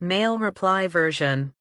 Mail reply version.